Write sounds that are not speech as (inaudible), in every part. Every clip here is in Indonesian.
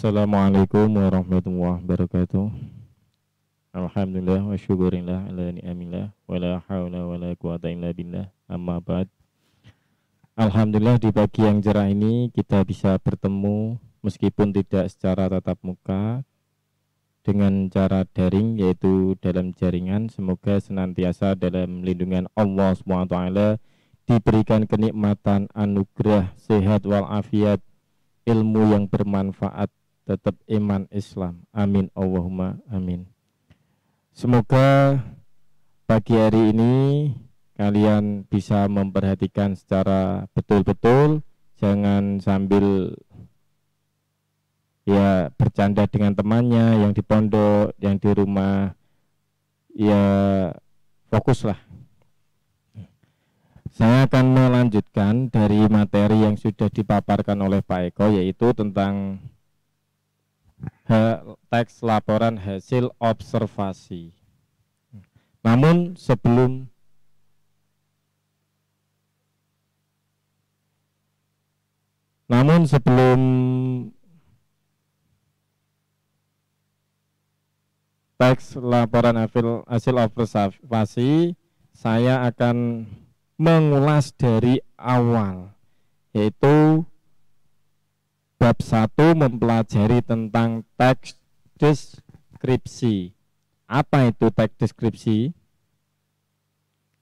Assalamualaikum warahmatullahi wabarakatuh. Alhamdulillah wa syukurillah ala ni'amillah wa la hawla wa la quwata illa billah amma ba'd. Alhamdulillah di pagi yang cerah ini kita bisa bertemu meskipun tidak secara tatap muka dengan cara daring yaitu dalam jaringan semoga senantiasa dalam lindungan Allah SWT diberikan kenikmatan anugerah sehat walafiat ilmu yang bermanfaat tetap iman Islam. Amin. Allahumma amin. Semoga pagi hari ini kalian bisa memperhatikan secara betul-betul. Jangan sambil ya bercanda dengan temannya yang di pondok yang di rumah. Ya fokuslah. Saya akan melanjutkan dari materi yang sudah dipaparkan oleh Pak Eko yaitu tentang teks laporan hasil observasi. Namun sebelum Namun sebelum teks laporan hasil, hasil observasi, saya akan mengulas dari awal, yaitu bab 1 mempelajari tentang teks deskripsi. Apa itu teks deskripsi?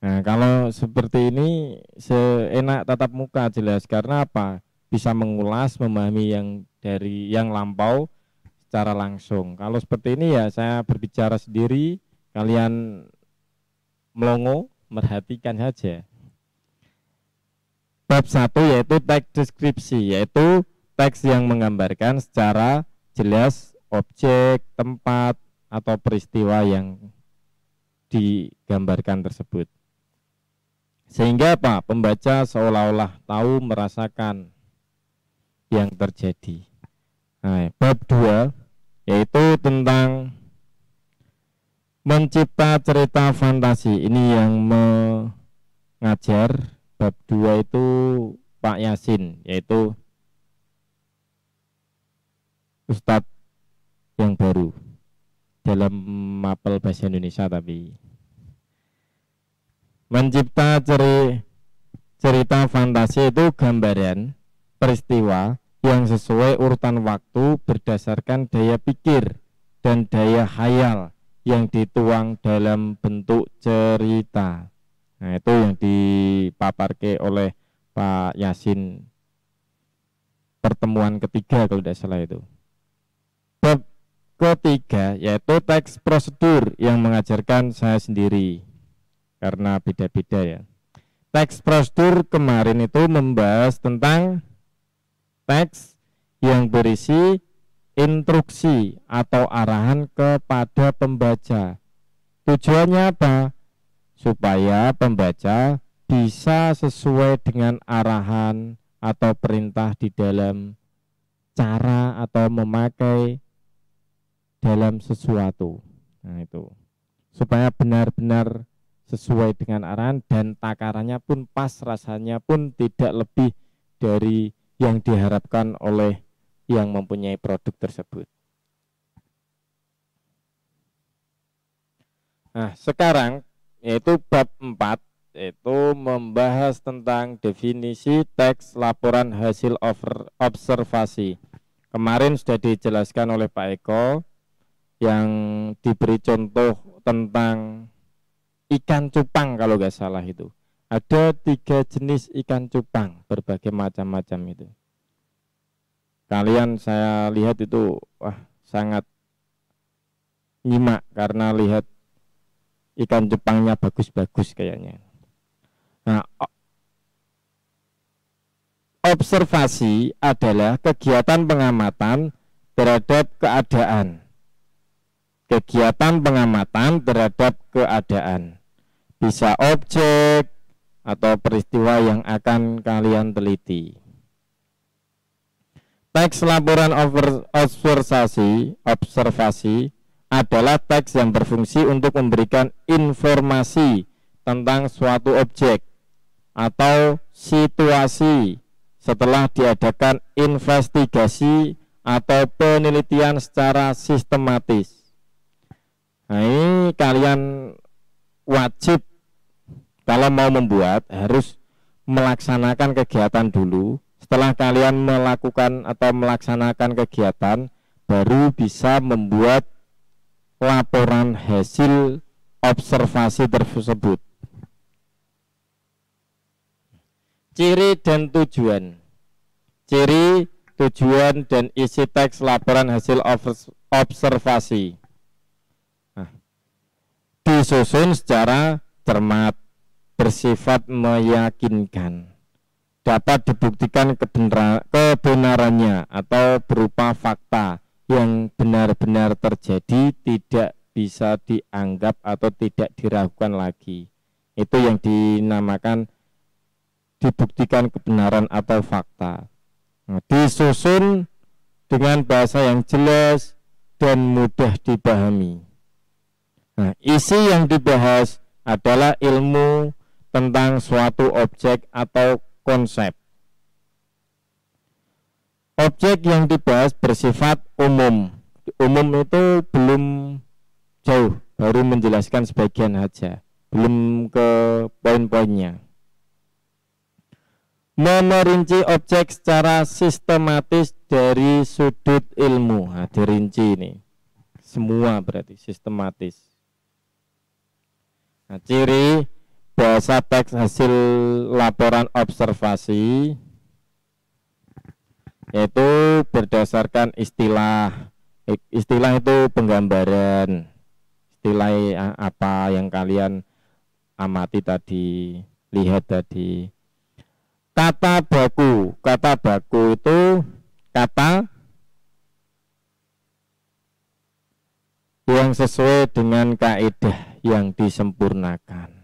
Nah, kalau seperti ini seenak tatap muka jelas karena apa? bisa mengulas, memahami yang dari yang lampau secara langsung. Kalau seperti ini ya saya berbicara sendiri, kalian melongo, merhatikan saja. Bab satu yaitu teks deskripsi, yaitu teks yang menggambarkan secara jelas objek, tempat, atau peristiwa yang digambarkan tersebut. Sehingga apa? Pembaca seolah-olah tahu merasakan yang terjadi. Nah, bab 2 yaitu tentang mencipta cerita fantasi. Ini yang mengajar bab 2 itu Pak Yasin yaitu Ustadz yang baru dalam mapel bahasa Indonesia tapi mencipta ceri, cerita fantasi itu gambaran peristiwa yang sesuai urutan waktu berdasarkan daya pikir dan daya hayal yang dituang dalam bentuk cerita. Nah, itu yang dipaparke oleh Pak Yasin pertemuan ketiga kalau tidak salah itu. Bab ketiga yaitu teks prosedur yang mengajarkan saya sendiri karena beda-beda ya. Teks prosedur kemarin itu membahas tentang teks yang berisi instruksi atau arahan kepada pembaca. Tujuannya apa? Supaya pembaca bisa sesuai dengan arahan atau perintah di dalam cara atau memakai dalam sesuatu. Nah, itu. Supaya benar-benar sesuai dengan arahan dan takarannya pun pas, rasanya pun tidak lebih dari yang diharapkan oleh yang mempunyai produk tersebut. Nah, sekarang yaitu bab 4 yaitu membahas tentang definisi teks laporan hasil observasi. Kemarin sudah dijelaskan oleh Pak Eko yang diberi contoh tentang ikan cupang kalau nggak salah itu. Ada tiga jenis ikan cupang berbagai macam-macam itu. Kalian saya lihat itu wah sangat nyimak karena lihat ikan cupangnya bagus-bagus kayaknya. Nah observasi adalah kegiatan pengamatan terhadap keadaan kegiatan pengamatan terhadap keadaan bisa objek atau peristiwa yang akan kalian teliti. Teks laporan observasi, observasi adalah teks yang berfungsi untuk memberikan informasi tentang suatu objek atau situasi setelah diadakan investigasi atau penelitian secara sistematis. Nah, ini kalian wajib kalau mau membuat harus melaksanakan kegiatan dulu. Setelah kalian melakukan atau melaksanakan kegiatan, baru bisa membuat laporan hasil observasi tersebut. Ciri dan tujuan. Ciri, tujuan, dan isi teks laporan hasil observasi. Disusun secara cermat bersifat meyakinkan. Dapat dibuktikan kebenarannya atau berupa fakta yang benar-benar terjadi tidak bisa dianggap atau tidak diragukan lagi. Itu yang dinamakan dibuktikan kebenaran atau fakta. Nah, disusun dengan bahasa yang jelas dan mudah dipahami nah, isi yang dibahas adalah ilmu tentang suatu objek atau konsep. Objek yang dibahas bersifat umum. Umum itu belum jauh, baru menjelaskan sebagian saja, belum ke poin-poinnya. Memerinci objek secara sistematis dari sudut ilmu. Nah, dirinci ini. Semua berarti sistematis. Nah, ciri bahasa teks hasil laporan observasi yaitu berdasarkan istilah istilah itu penggambaran. Istilah apa yang kalian amati tadi lihat tadi. Kata baku kata baku itu kata yang sesuai dengan kaidah yang disempurnakan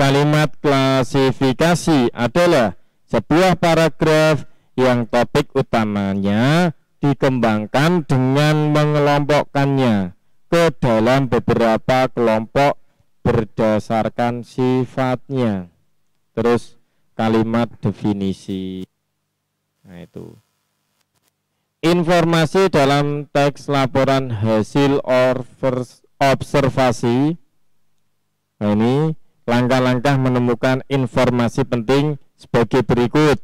Kalimat klasifikasi adalah sebuah paragraf yang topik utamanya dikembangkan dengan mengelompokkannya ke dalam beberapa kelompok berdasarkan sifatnya. Terus kalimat definisi. Nah itu. Informasi dalam teks laporan hasil observasi. Nah ini Langkah-langkah menemukan informasi penting sebagai berikut.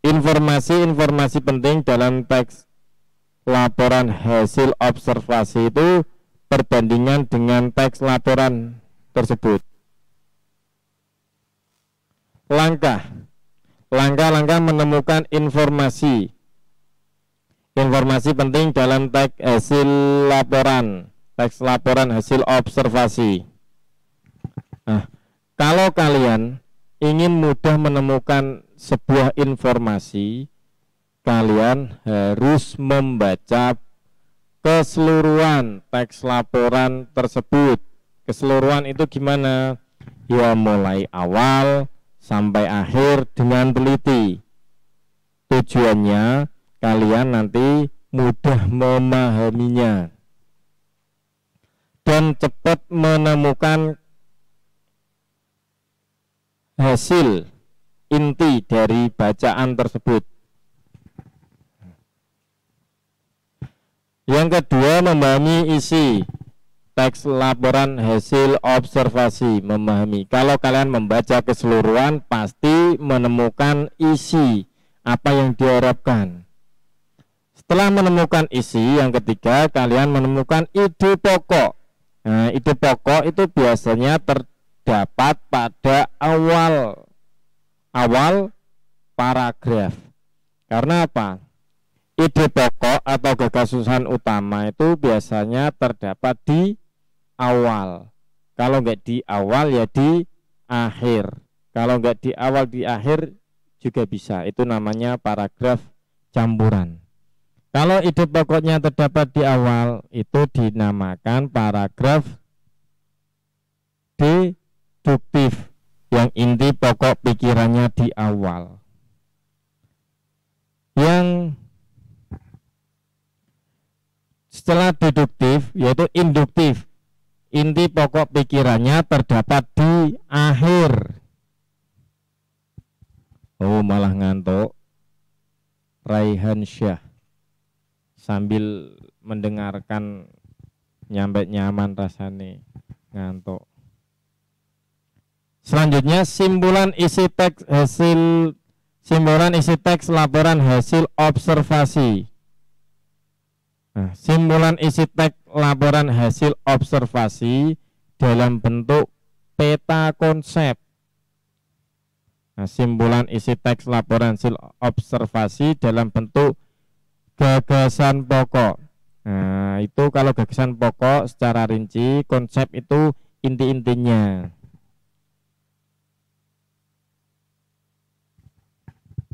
Informasi-informasi penting dalam teks laporan hasil observasi itu perbandingan dengan teks laporan tersebut. Langkah Langkah-langkah menemukan informasi Informasi penting dalam teks hasil laporan Teks laporan hasil observasi Nah, kalau kalian ingin mudah menemukan sebuah informasi, kalian harus membaca keseluruhan teks laporan tersebut. Keseluruhan itu gimana? Ya mulai awal sampai akhir dengan teliti. Tujuannya kalian nanti mudah memahaminya dan cepat menemukan hasil inti dari bacaan tersebut. Yang kedua, memahami isi teks laporan hasil observasi, memahami. Kalau kalian membaca keseluruhan, pasti menemukan isi apa yang diharapkan. Setelah menemukan isi, yang ketiga, kalian menemukan ide pokok. Nah, ide pokok itu biasanya ter, dapat pada awal awal paragraf. Karena apa? Ide pokok atau gagasan utama itu biasanya terdapat di awal. Kalau enggak di awal ya di akhir. Kalau enggak di awal di akhir juga bisa. Itu namanya paragraf campuran. Kalau ide pokoknya terdapat di awal itu dinamakan paragraf deduktif yang inti pokok pikirannya di awal. Yang setelah deduktif yaitu induktif. Inti pokok pikirannya terdapat di akhir. Oh, malah ngantuk. Raihan Syah sambil mendengarkan nyampe nyaman rasane ngantuk. Selanjutnya simpulan isi teks hasil simpulan isi teks laporan hasil observasi. Nah, simpulan isi teks laporan hasil observasi dalam bentuk peta konsep. Nah, simpulan isi teks laporan hasil observasi dalam bentuk gagasan pokok. Nah, itu kalau gagasan pokok secara rinci, konsep itu inti-intinya.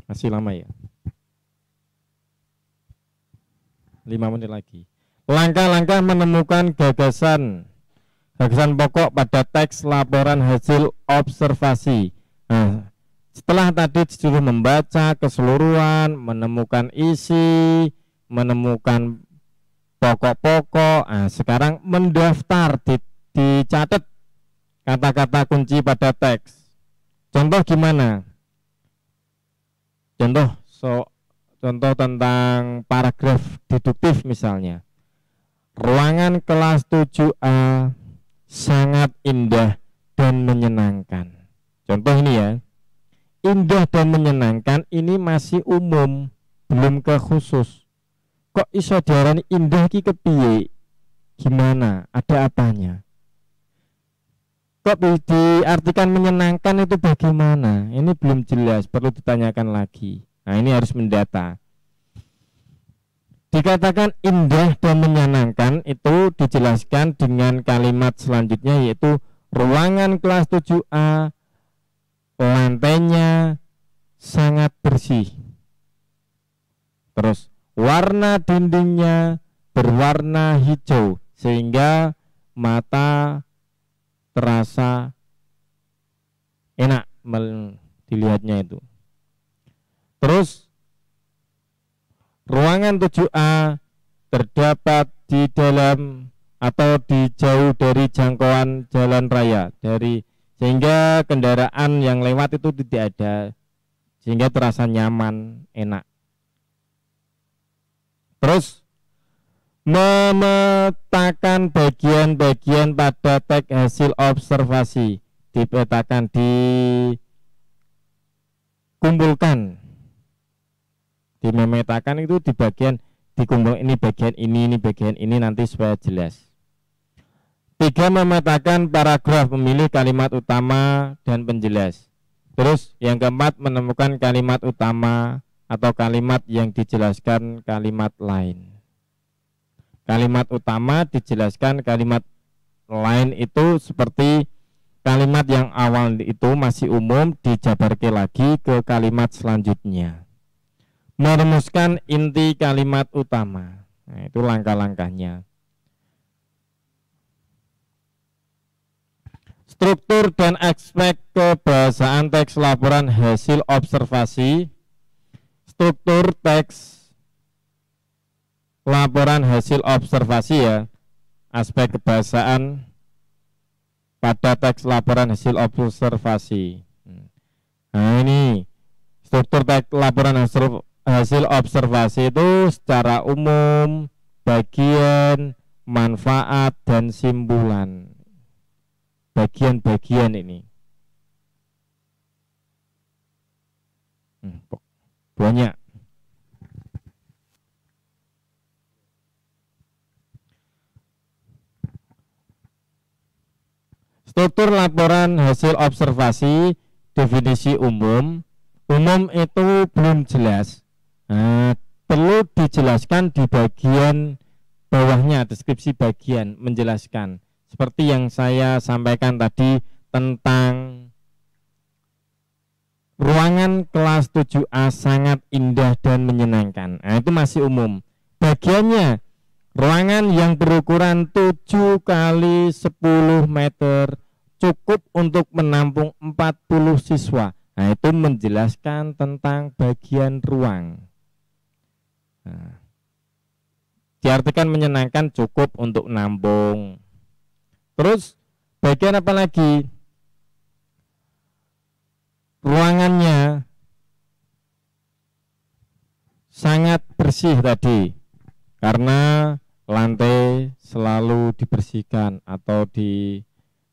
Masih lama ya? Lima menit lagi. Langkah-langkah menemukan gagasan gagasan pokok pada teks laporan hasil observasi. Nah, setelah tadi disuruh membaca keseluruhan, menemukan isi, menemukan pokok-pokok, nah, sekarang mendaftar, di, dicatat kata-kata kunci pada teks. Contoh gimana? Contoh so contoh tentang paragraf deduktif misalnya. Ruangan kelas 7A sangat indah dan menyenangkan. Contoh ini ya. Indah dan menyenangkan ini masih umum, belum ke khusus. Kok iso diarani indah ki kepiye? Gimana? Ada apanya? Kok diartikan menyenangkan itu bagaimana? Ini belum jelas, perlu ditanyakan lagi. Nah, ini harus mendata. Dikatakan indah dan menyenangkan itu dijelaskan dengan kalimat selanjutnya yaitu ruangan kelas 7A lantainya sangat bersih. Terus warna dindingnya berwarna hijau sehingga mata terasa enak dilihatnya itu. Terus ruangan 7A terdapat di dalam atau di jauh dari jangkauan jalan raya dari sehingga kendaraan yang lewat itu tidak ada. Sehingga terasa nyaman enak. Terus memetakan bagian-bagian pada tag hasil observasi. Dipetakan dikumpulkan. Dimemetakan itu di bagian dikumpul ini bagian ini ini bagian ini nanti supaya jelas tiga memetakan paragraf memilih kalimat utama dan penjelas. Terus yang keempat menemukan kalimat utama atau kalimat yang dijelaskan kalimat lain. Kalimat utama dijelaskan kalimat lain itu seperti kalimat yang awal itu masih umum dijabarkan lagi ke kalimat selanjutnya. Merumuskan inti kalimat utama. Nah, itu langkah-langkahnya struktur dan aspek kebahasaan teks laporan hasil observasi struktur teks laporan hasil observasi ya aspek kebahasaan pada teks laporan hasil observasi. Nah ini struktur teks laporan hasil, hasil observasi itu secara umum bagian manfaat dan simpulan bagian-bagian ini. Hmm, banyak. Struktur laporan hasil observasi definisi umum, umum itu belum jelas. Nah, perlu dijelaskan di bagian bawahnya deskripsi bagian menjelaskan seperti yang saya sampaikan tadi tentang ruangan kelas 7A sangat indah dan menyenangkan. Nah, itu masih umum. Bagiannya ruangan yang berukuran 7 kali 10 meter cukup untuk menampung 40 siswa. Nah, itu menjelaskan tentang bagian ruang. Nah, diartikan menyenangkan cukup untuk nampung. Terus bagian apa lagi? Ruangannya sangat bersih tadi karena lantai selalu dibersihkan atau di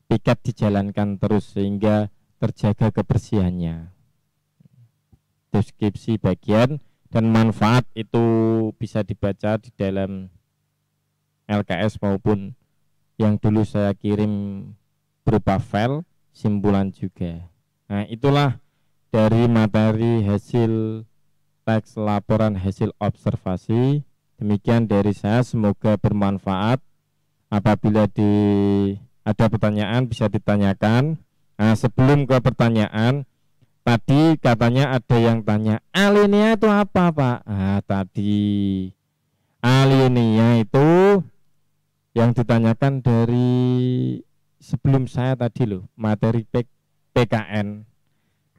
piket dijalankan terus sehingga terjaga kebersihannya. Deskripsi bagian dan manfaat itu bisa dibaca di dalam LKS maupun yang dulu saya kirim berupa file simpulan juga. Nah, itulah dari materi hasil teks laporan hasil observasi Demikian dari saya, semoga bermanfaat. Apabila di ada pertanyaan bisa ditanyakan. Nah, sebelum ke pertanyaan, tadi katanya ada yang tanya, alinea itu apa Pak? Ah, tadi alinea itu yang ditanyakan dari sebelum saya tadi loh, materi PKN.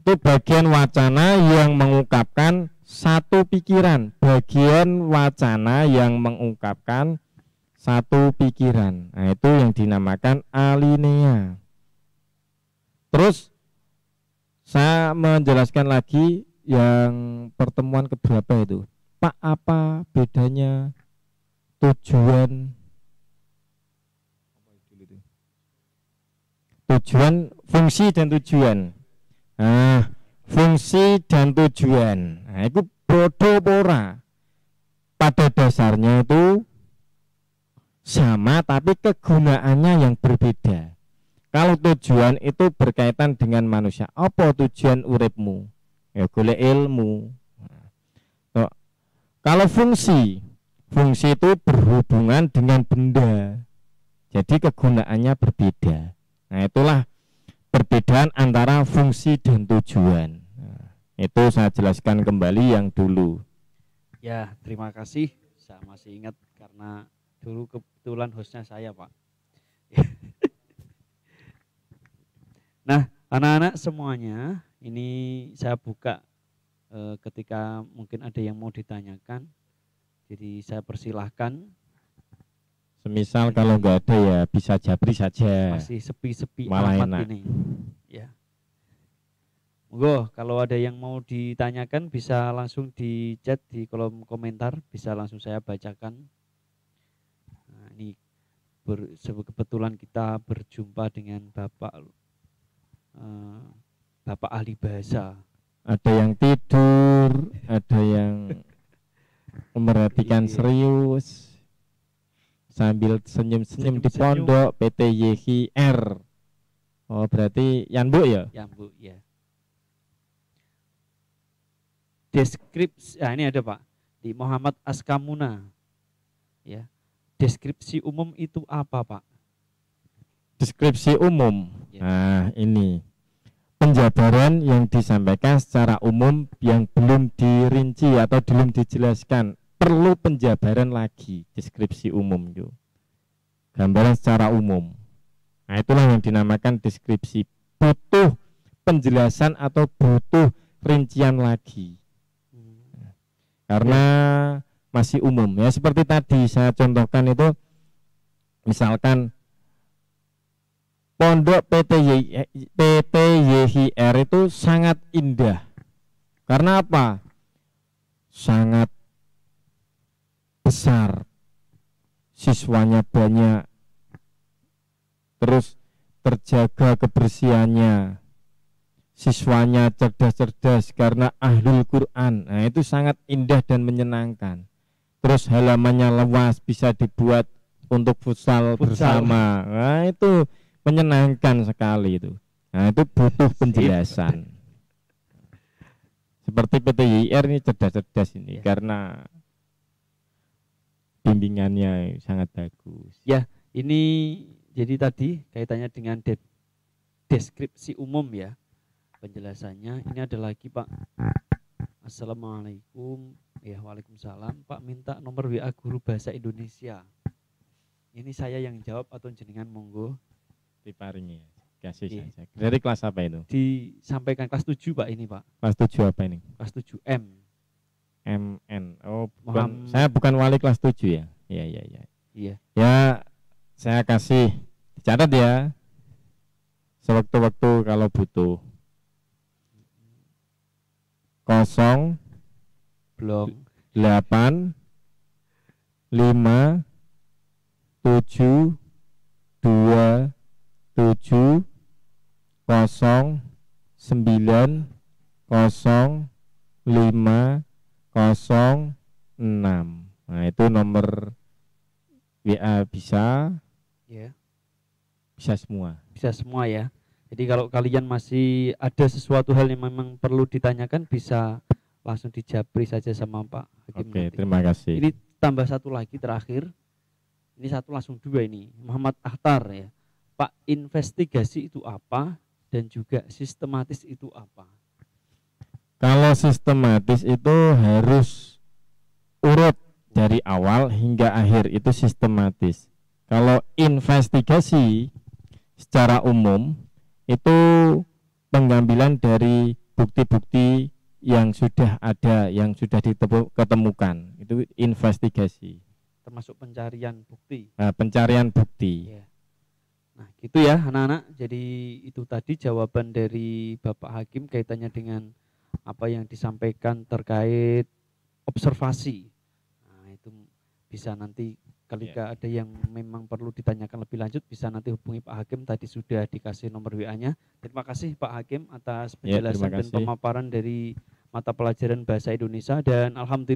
Itu bagian wacana yang mengungkapkan satu pikiran, bagian wacana yang mengungkapkan satu pikiran. Nah, itu yang dinamakan alinea. Terus saya menjelaskan lagi yang pertemuan keberapa itu. Pak, apa bedanya tujuan tujuan fungsi dan tujuan. Nah, fungsi dan tujuan. Nah, itu bodoh pora. Pada dasarnya itu sama tapi kegunaannya yang berbeda. Kalau tujuan itu berkaitan dengan manusia, apa tujuan uripmu? Ya golek ilmu. Nah, kalau fungsi, fungsi itu berhubungan dengan benda. Jadi kegunaannya berbeda. Nah, itulah perbedaan antara fungsi dan tujuan. Nah, itu saya jelaskan kembali yang dulu. Ya, terima kasih. Saya masih ingat karena dulu kebetulan hostnya saya, Pak. (laughs) nah, anak-anak semuanya, ini saya buka e, ketika mungkin ada yang mau ditanyakan. Jadi saya persilahkan Semisal kalau nggak ada ya bisa jabri saja. Masih sepi-sepi Malah enak. ini. Ya. Monggo kalau ada yang mau ditanyakan bisa langsung di chat di kolom komentar, bisa langsung saya bacakan. Nah, ini ber, kebetulan kita berjumpa dengan Bapak uh, Bapak ahli bahasa. Ada yang tidur, ada yang (laughs) memperhatikan iya. serius sambil senyum-senyum di pondok PT YHR. Oh, berarti Yanbu ya? Yanbu, ya. Deskripsi, nah ini ada Pak, di Muhammad Askamuna. Ya. Deskripsi umum itu apa Pak? Deskripsi umum. Ya. Nah, ini penjabaran yang disampaikan secara umum yang belum dirinci atau belum dijelaskan perlu penjabaran lagi deskripsi umum itu gambaran secara umum. Nah itulah yang dinamakan deskripsi. Butuh penjelasan atau butuh rincian lagi. Karena masih umum. Ya seperti tadi saya contohkan itu misalkan pondok PT PT YHR itu sangat indah. Karena apa? Sangat besar. Siswanya banyak. Terus terjaga kebersihannya. Siswanya cerdas-cerdas karena ahlul Quran. Nah itu sangat indah dan menyenangkan. Terus halamannya luas bisa dibuat untuk futsal, futsal. bersama. Nah itu menyenangkan sekali itu. Nah itu butuh penjelasan. Seperti PTIR ini cerdas-cerdas ini ya. karena bimbingannya sangat bagus. Ya, ini jadi tadi kaitannya dengan de deskripsi umum ya. Penjelasannya ini ada lagi Pak. Assalamualaikum. Ya, Waalaikumsalam. Pak minta nomor WA guru bahasa Indonesia. Ini saya yang jawab atau jenengan monggo diparingi kasih iya. saja. Dari kelas apa itu? Disampaikan kelas 7 Pak ini Pak. Kelas 7 apa ini? Kelas 7 M. MN. Oh, bukan, saya bukan wali kelas 7 ya. Iya, iya, iya. Iya. Ya, saya kasih catat ya. Sewaktu-waktu kalau butuh. Kosong. Lima. Tujuh. Dua. Tujuh. Kosong. Sembilan. Kosong. Lima. kosong enam nah itu nomor WA bisa Ya, bisa semua bisa semua ya. Jadi kalau kalian masih ada sesuatu hal yang memang perlu ditanyakan bisa langsung dijabri saja sama Pak Hakim oke nanti. terima kasih Ini tambah satu lagi terakhir. Ini satu langsung dua ini. Muhammad Akhtar ya. Pak, investigasi itu apa dan juga sistematis itu apa? Kalau sistematis itu harus urut dari awal hingga akhir itu sistematis. Kalau investigasi secara umum itu pengambilan dari bukti-bukti yang sudah ada, yang sudah ditemu- ketemukan. Itu investigasi, Termasuk pencarian bukti. Nah, pencarian bukti. Ya. Nah, gitu ya anak-anak. Jadi itu tadi jawaban dari Bapak Hakim kaitannya dengan apa yang disampaikan terkait observasi. Nah, itu bisa nanti ketika ada yang memang perlu ditanyakan lebih lanjut bisa nanti hubungi Pak Hakim tadi sudah dikasih nomor WA-nya. Terima kasih Pak Hakim atas Ya, terima penjelasan dan kasih. pemaparan dari mata pelajaran bahasa Indonesia dan alhamdulillah